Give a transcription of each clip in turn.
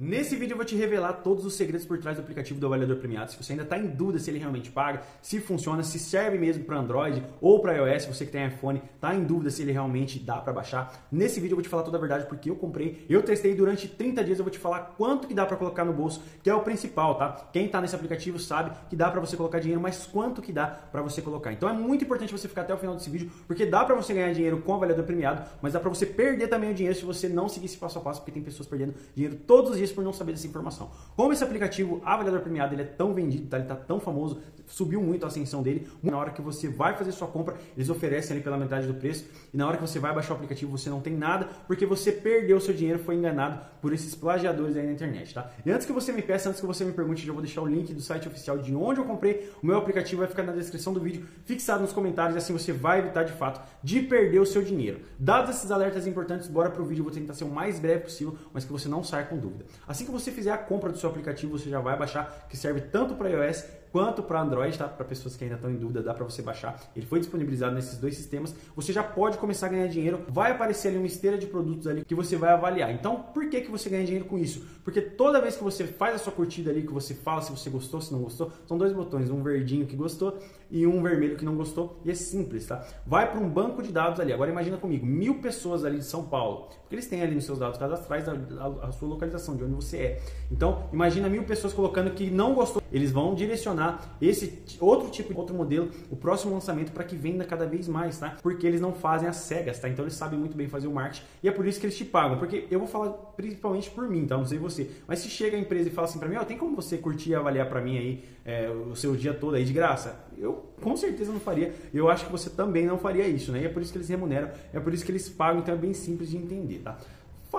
Nesse vídeo eu vou te revelar todos os segredos por trás do aplicativo do avaliador premiado. Se você ainda está em dúvida se ele realmente paga, se funciona, se serve mesmo para Android ou para iOS, você que tem iPhone, está em dúvida se ele realmente dá para baixar. Nesse vídeo eu vou te falar toda a verdade porque eu comprei, eu testei durante 30 dias, eu vou te falar quanto que dá para colocar no bolso, que é o principal, tá? Quem está nesse aplicativo sabe que dá para você colocar dinheiro, mas quanto que dá para você colocar. Então é muito importante você ficar até o final desse vídeo, porque dá para você ganhar dinheiro com o avaliador premiado, mas dá para você perder também o dinheiro se você não seguir esse passo a passo, porque tem pessoas perdendo dinheiro todos os dias por não saber dessa informação. Como esse aplicativo Avaliador Premiado ele é tão vendido, tá? ele está tão famoso, subiu muito a ascensão dele. Na hora que você vai fazer sua compra, eles oferecem ali pela metade do preço. E na hora que você vai baixar o aplicativo, você não tem nada, porque você perdeu seu dinheiro, foi enganado por esses plagiadores aí na internet, tá? E antes que você me peça, antes que você me pergunte, já vou deixar o link do site oficial de onde eu comprei. O meu aplicativo vai ficar na descrição do vídeo, fixado nos comentários, e assim você vai evitar de fato de perder o seu dinheiro. Dados esses alertas importantes, bora pro vídeo, eu vou tentar ser o mais breve possível, mas que você não saia com dúvida. Assim que você fizer a compra do seu aplicativo, você já vai baixar, que serve tanto para iOS quanto para Android, tá? Para pessoas que ainda estão em dúvida, dá para você baixar. Ele foi disponibilizado nesses dois sistemas. Você já pode começar a ganhar dinheiro. Vai aparecer ali uma esteira de produtos ali que você vai avaliar. Então, por que que você ganha dinheiro com isso? Porque toda vez que você faz a sua curtida ali, que você fala se você gostou, se não gostou, são dois botões, um verdinho que gostou e um vermelho que não gostou. E é simples, tá? Vai para um banco de dados ali. Agora imagina comigo, mil pessoas ali de São Paulo, porque eles têm ali nos seus dados cadastrais a, a, a sua localização de onde você é. Então, imagina mil pessoas colocando que não gostou. Eles vão direcionar esse outro tipo, outro modelo, o próximo lançamento para que venda cada vez mais, tá? Porque eles não fazem as cegas, tá? Então eles sabem muito bem fazer o marketing e é por isso que eles te pagam. Porque eu vou falar principalmente por mim, tá? Não sei você. Mas se chega a empresa e fala assim para mim, ó, oh, tem como você curtir e avaliar para mim aí é, o seu dia todo aí de graça? Eu com certeza não faria. Eu acho que você também não faria isso, né? E é por isso que eles remuneram, é por isso que eles pagam, então é bem simples de entender, tá?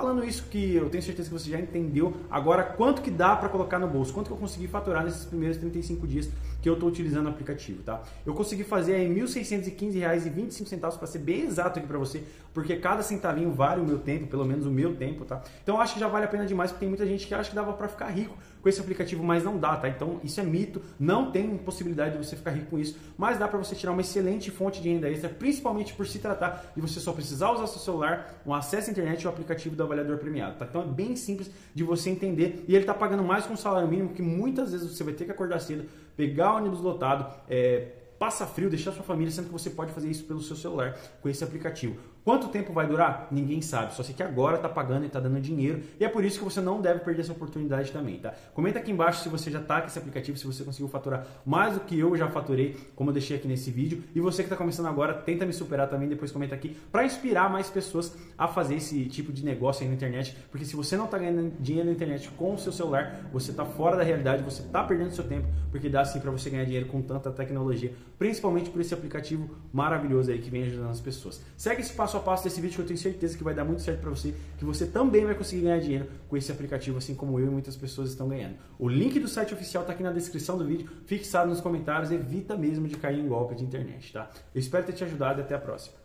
Falando isso que eu tenho certeza que você já entendeu, agora quanto que dá para colocar no bolso? Quanto que eu consegui faturar nesses primeiros 35 dias que eu estou utilizando o aplicativo, tá? Eu consegui fazer aí R$ 1.615,25 para ser bem exato aqui para você, porque cada centavinho vale o meu tempo, pelo menos o meu tempo, tá? Então acho que já vale a pena demais, porque tem muita gente que acha que dava para ficar rico com esse aplicativo, mas não dá, tá? Então isso é mito, não tem possibilidade de você ficar rico com isso, mas dá para você tirar uma excelente fonte de renda extra, principalmente por se tratar de você só precisar usar seu celular, um acesso à internet e o aplicativo do avaliador premiado, tá? Então é bem simples de você entender e ele tá pagando mais com o salário mínimo que muitas vezes você vai ter que acordar cedo, pegar o ônibus lotado, é, passa frio, deixar sua família, sendo que você pode fazer isso pelo seu celular com esse aplicativo. Quanto tempo vai durar? Ninguém sabe. Só sei que agora está pagando e está dando dinheiro. E é por isso que você não deve perder essa oportunidade também, tá? Comenta aqui embaixo se você já está com esse aplicativo, se você conseguiu faturar mais do que eu já faturei, como eu deixei aqui nesse vídeo. E você que está começando agora, tenta me superar também, depois comenta aqui, para inspirar mais pessoas a fazer esse tipo de negócio aí na internet. Porque se você não está ganhando dinheiro na internet com o seu celular, você está fora da realidade, você está perdendo seu tempo, porque dá sim para você ganhar dinheiro com tanta tecnologia, principalmente por esse aplicativo maravilhoso aí que vem ajudando as pessoas. Segue esse passo a passo desse vídeo que eu tenho certeza que vai dar muito certo para você, que você também vai conseguir ganhar dinheiro com esse aplicativo, assim como eu e muitas pessoas estão ganhando. O link do site oficial está aqui na descrição do vídeo, fixado nos comentários, evita mesmo de cair em golpe de internet, tá? Eu espero ter te ajudado e até a próxima.